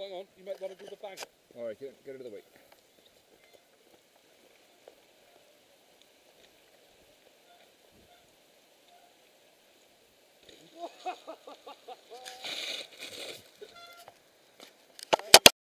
Hang on. You might want to do the bag. All right, get, get out of the way.